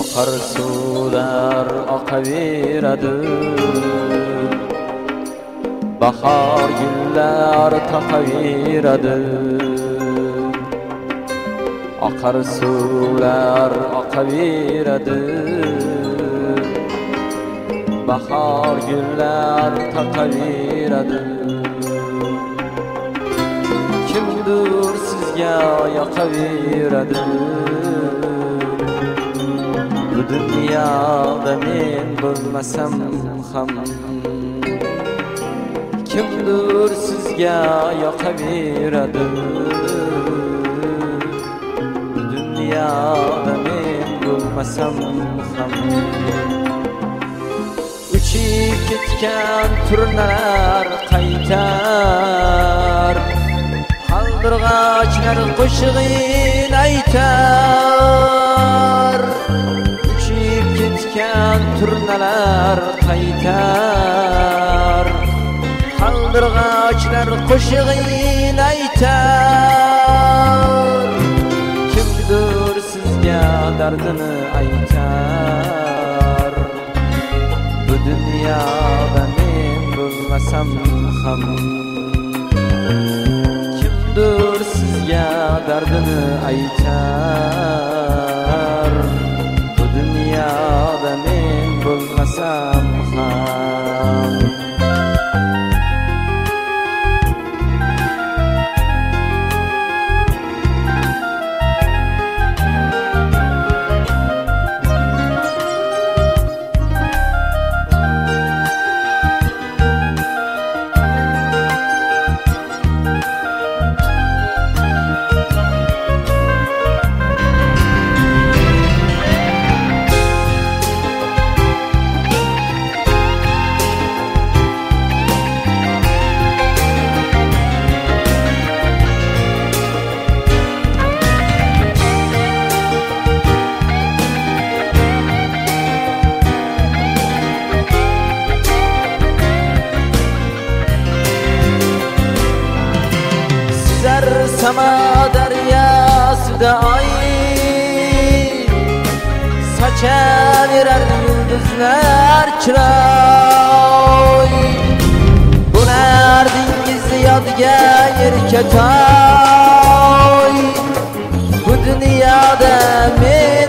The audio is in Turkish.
Akar sular akaveradi Bahar güller taqaveradi Akar sular akaveradi Bahar güller taqaveradi Kimdir sizga yoqaveradi dunyoda men bo'lmasam ham. Kimdir sizga yoqaveradi? Dunyoda men bo'lmasam ham. Uchib ketgan turnalar qaytar. Qaldirg'achlar qo'shig'in aytar ketgan turnalar qaytar Qaldirg'achlar qo'shig'in aytar Kimdir sizga dardini aytar? Bu dunyoda men bo'lmasam ham. Kimdir sizga dardini aytar Eser sama deryası da ay. Saça verer yıldızlar çıray. Buner deniz yadigar ketay Bu dünyada meyve